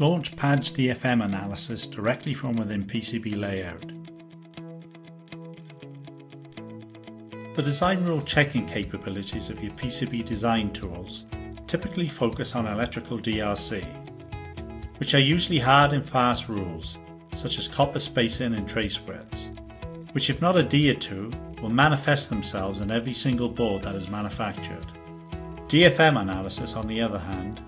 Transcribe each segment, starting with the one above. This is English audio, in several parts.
Launch PADS DFM analysis directly from within PCB Layout. The design rule checking capabilities of your PCB design tools typically focus on electrical DRC, which are usually hard and fast rules such as copper spacing and trace widths, which if not adhered to will manifest themselves in every single board that is manufactured. DFM analysis on the other hand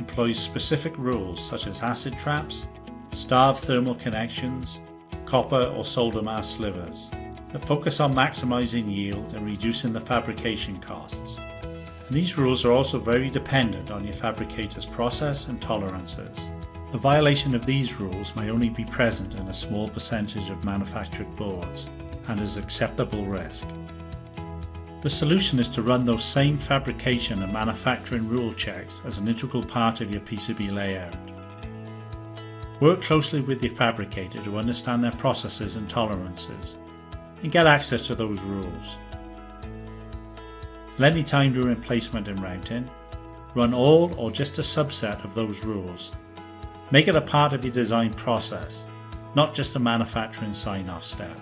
employs specific rules such as acid traps, starved thermal connections, copper or solder mask slivers that focus on maximizing yield and reducing the fabrication costs. And these rules are also very dependent on your fabricator's process and tolerances. The violation of these rules may only be present in a small percentage of manufactured boards and is acceptable risk. The solution is to run those same fabrication and manufacturing rule checks as an integral part of your PCB layout. Work closely with your fabricator to understand their processes and tolerances and get access to those rules. At any time during placement and routing, run all or just a subset of those rules. Make it a part of your design process, not just a manufacturing sign-off step.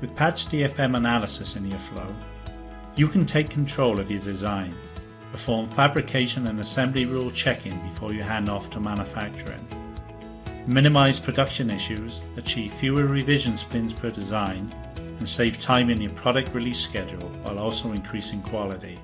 With PADS DFM analysis in your flow, you can take control of your design, perform fabrication and assembly rule checking before you hand off to manufacturing, minimize production issues, achieve fewer revision spins per design, and save time in your product release schedule while also increasing quality.